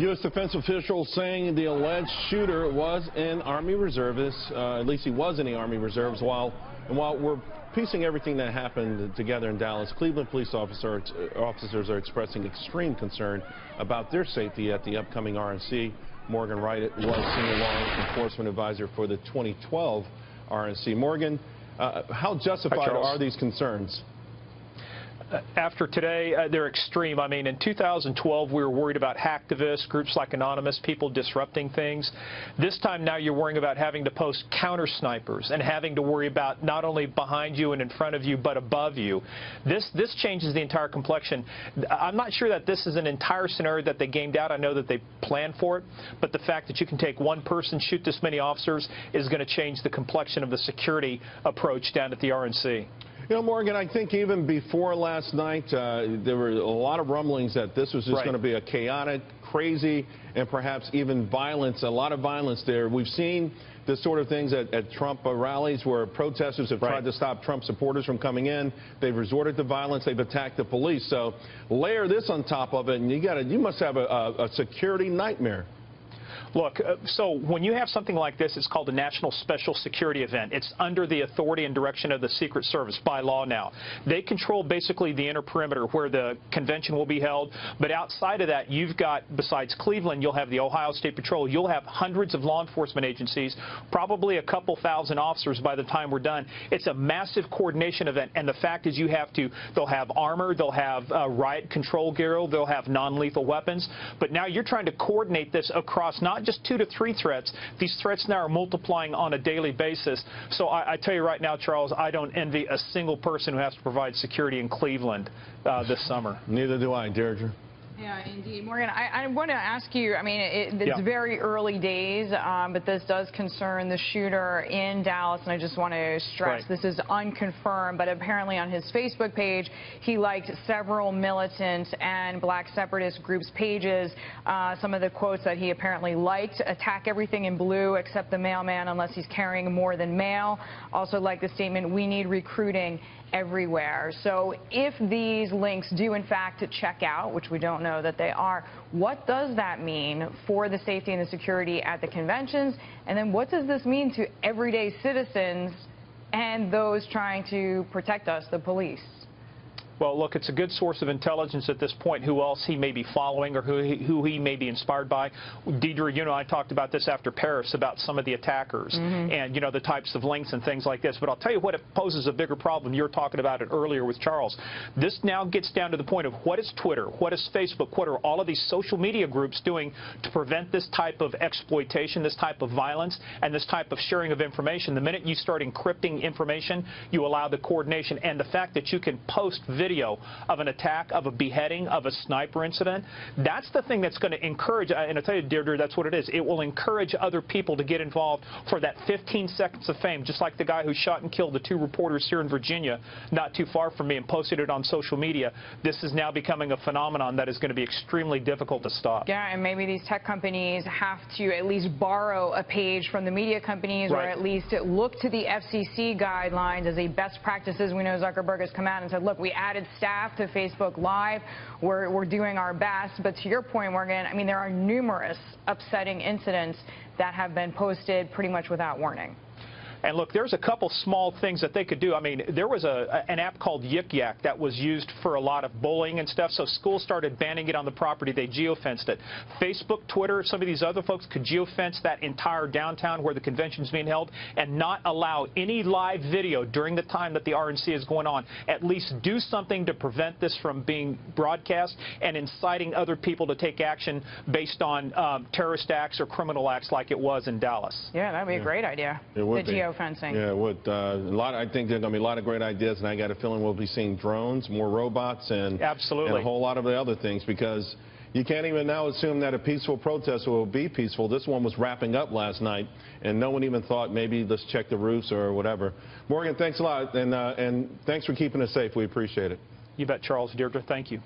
U.S. defense officials saying the alleged shooter was an Army reservist. Uh, at least he was in the Army Reserves. While, and while we're piecing everything that happened together in Dallas, Cleveland police officer, officers are expressing extreme concern about their safety at the upcoming RNC. Morgan Wright was senior law enforcement advisor for the 2012 RNC. Morgan, uh, how justified Hi, are these concerns? After today, uh, they're extreme. I mean, in 2012, we were worried about hacktivists, groups like Anonymous, people disrupting things. This time now you're worrying about having to post counter snipers and having to worry about not only behind you and in front of you, but above you. This, this changes the entire complexion. I'm not sure that this is an entire scenario that they gamed out. I know that they planned for it, but the fact that you can take one person, shoot this many officers, is going to change the complexion of the security approach down at the RNC. You know, Morgan, I think even before last night, uh, there were a lot of rumblings that this was just right. going to be a chaotic, crazy, and perhaps even violence, a lot of violence there. We've seen the sort of things at, at Trump rallies where protesters have right. tried to stop Trump supporters from coming in. They've resorted to violence. They've attacked the police. So layer this on top of it, and you got to, you must have a, a, a security nightmare. Look, uh, so when you have something like this, it's called a national special security event. It's under the authority and direction of the Secret Service by law now. They control basically the inner perimeter where the convention will be held. But outside of that, you've got, besides Cleveland, you'll have the Ohio State Patrol. You'll have hundreds of law enforcement agencies, probably a couple thousand officers by the time we're done. It's a massive coordination event. And the fact is you have to, they'll have armor, they'll have uh, riot control gear, they'll have non-lethal weapons. But now you're trying to coordinate this across not just two to three threats. These threats now are multiplying on a daily basis. So I, I tell you right now, Charles, I don't envy a single person who has to provide security in Cleveland uh, this summer. Neither do I, Deirdre. Yeah, indeed. Morgan, I, I want to ask you, I mean, it, it's yeah. very early days, um, but this does concern the shooter in Dallas, and I just want to stress right. this is unconfirmed, but apparently on his Facebook page, he liked several militant and black separatist groups' pages. Uh, some of the quotes that he apparently liked, attack everything in blue except the mailman unless he's carrying more than mail. Also like the statement, we need recruiting everywhere. So if these links do in fact check out, which we don't know that they are, what does that mean for the safety and the security at the conventions? And then what does this mean to everyday citizens and those trying to protect us, the police? Well, look, it's a good source of intelligence at this point, who else he may be following or who he, who he may be inspired by. Deirdre, you know, I talked about this after Paris about some of the attackers mm -hmm. and, you know, the types of links and things like this. But I'll tell you what it poses a bigger problem. You were talking about it earlier with Charles. This now gets down to the point of what is Twitter, what is Facebook, what are all of these social media groups doing to prevent this type of exploitation, this type of violence, and this type of sharing of information. The minute you start encrypting information, you allow the coordination and the fact that you can post videos video of an attack, of a beheading, of a sniper incident, that's the thing that's going to encourage, and I tell you, Deirdre, that's what it is. It will encourage other people to get involved for that 15 seconds of fame, just like the guy who shot and killed the two reporters here in Virginia not too far from me and posted it on social media. This is now becoming a phenomenon that is going to be extremely difficult to stop. Yeah, and maybe these tech companies have to at least borrow a page from the media companies right. or at least look to the FCC guidelines as a best practices. We know Zuckerberg has come out and said, look, we added added staff to Facebook Live. We're, we're doing our best. But to your point, Morgan, I mean, there are numerous upsetting incidents that have been posted pretty much without warning. And look, there's a couple small things that they could do. I mean, there was a, an app called Yik Yak that was used for a lot of bullying and stuff, so schools started banning it on the property. They geofenced it. Facebook, Twitter, some of these other folks could geofence that entire downtown where the convention is being held and not allow any live video during the time that the RNC is going on. At least do something to prevent this from being broadcast and inciting other people to take action based on um, terrorist acts or criminal acts like it was in Dallas. Yeah, that would be yeah. a great idea. It would the be fencing. Yeah, what uh, a lot. I think there's going to be a lot of great ideas, and I got a feeling we'll be seeing drones, more robots, and absolutely and a whole lot of the other things because. You can't even now assume that a peaceful protest will be peaceful. This one was wrapping up last night, and no one even thought maybe let's check the roofs or whatever. Morgan, thanks a lot, and, uh, and thanks for keeping us safe. We appreciate it. You bet, Charles. Deirdre, thank you.